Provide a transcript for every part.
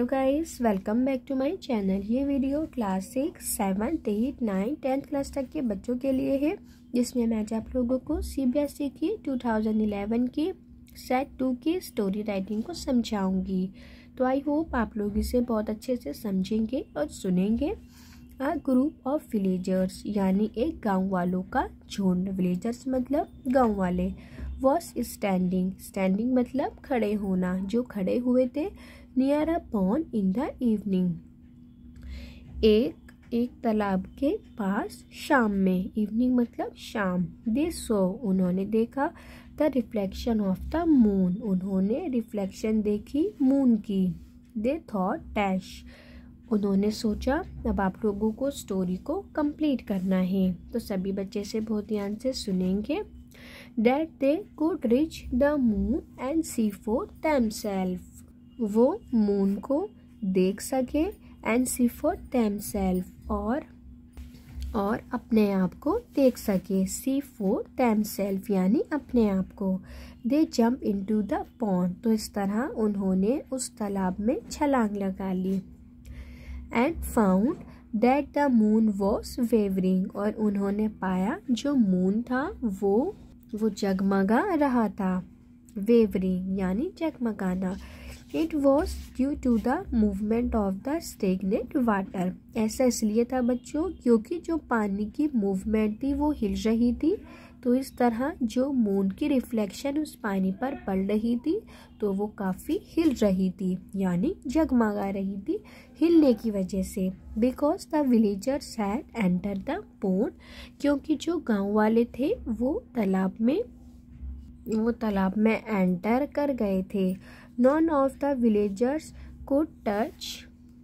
Hello guys welcome back to my channel ये video class six seventh eight nine tenth class तक के बच्चों के लिए है, जिसमें मैं आज आप लोगों को सीबीएसई e की 2011 की सेट टू की स्टोरी राइटिंग को समझाऊँगी। तो आई होप आप लोग इसे बहुत अच्छे से समझेंगे और सुनेंगे। अ ग्रुप ऑफ़ विलेजर्स यानी एक गाँव वालों का झुंड विलेजर्स मतलब गाँव वाले। वॉस स्टैंडिंग स्टैंडिंग मतलब खड़े होना, जो खड़े हुए थे near a pond in the evening एक एक तालाब के पास शाम में इवनिंग मतलब शाम दे सो उन्होंने देखा the reflection of the moon उन्होंने रिफ्लेक्शन देखी मून की. दे थॉट डैश उन्होंने सोचा, अब आप लोगों को स्टोरी को कंप्लीट करना है। तो सभी बच्चे से बहुत ध्यान से सुनेंगे। That they could reach the moon and see for themselves. वो मून को देख सके and see for themselves और और अपने आप को देख सके। सी फोर दैम सेल्फ यानी अपने आप को। They jump into the pond तो इस तरह उन्होंने उस तालाब में छलांग लगा ली। And found that the moon was wavering और उन्होंने पाया जो मून था वो वो जगमगा रहा था। वेवरिंग यानी जगमगाना। It was due to the movement of the stagnant water ऐसा इसलिए था बच्चों, क्योंकि जो पानी की मूवमेंट थी, वो हिल रही थी। तो इस तरह जो मून की रिफ्लेक्शन उस पानी पर पड़ रही थी तो वो काफ़ी हिल रही थी, यानी जगमगा रही थी हिलने की वजह से। Because the villagers had enter the pond क्योंकि जो गाँव वाले थे, वो तालाब में वो तालाब में एंटर कर गए थे। नॉन ऑफ़ द विलेजर्स को touch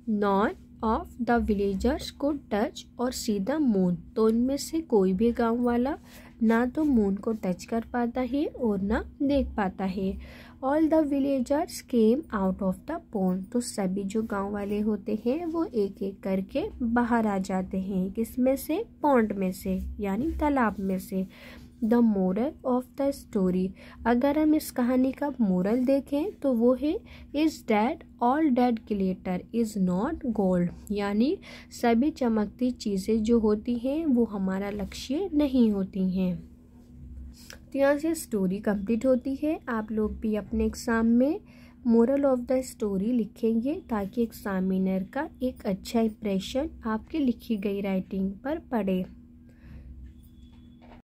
none of the villagers को टच और सीधा मून तो उनमें से कोई भी गाँव वाला ना तो मून को टच कर पाता है और ना देख पाता है। All the villagers came out of the pond तो सभी जो गाँव वाले होते हैं, वो एक एक करके बाहर आ जाते हैं, किसमें से? पौंड में से, यानी तालाब में से। The moral of the story. अगर हम इस कहानी का मोरल देखें तो वो है, is that all that glitter is not gold? यानी, सभी चमकती चीज़ें जो होती हैं, वो हमारा लक्ष्य नहीं होती हैं। तो यहाँ से स्टोरी कंप्लीट होती है। आप लोग भी अपने एग्ज़ाम में मोरल ऑफ़ द स्टोरी लिखेंगे, ताकि एग्जामिनर का एक अच्छा इंप्रेशन आपकी लिखी गई राइटिंग पर पड़े।